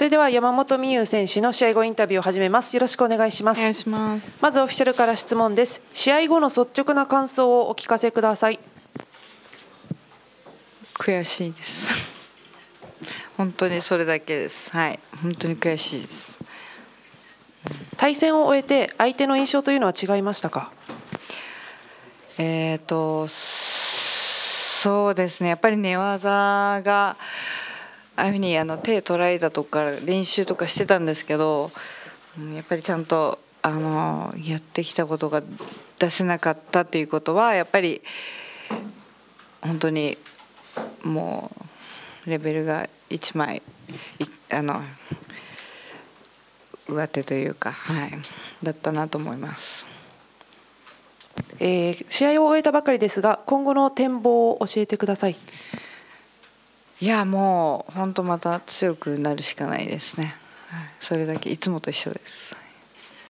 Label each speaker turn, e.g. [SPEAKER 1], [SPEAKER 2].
[SPEAKER 1] それでは山本美優選手の試合後インタビューを始めます。よろしくお願いします。
[SPEAKER 2] お願いします。
[SPEAKER 1] まずオフィシャルから質問です。試合後の率直な感想をお聞かせください。
[SPEAKER 2] 悔しいです。本当にそれだけです。はい。本当に悔しいです。
[SPEAKER 1] 対戦を終えて相手の印象というのは違いましたか？
[SPEAKER 2] えっ、とそうですね。やっぱり寝技がああいうふうにあの手取られたとか練習とかしてたんですけどやっぱりちゃんとあのやってきたことが出せなかったということはやっぱり本当にもうレベルが1枚いあの上手というか、はい、だったなと思います。
[SPEAKER 1] えー試合を終えたばかりですが今後の展望を教えてください
[SPEAKER 2] いやもう本当また強くなるしかないですね。はいそれだけいつもと一緒です。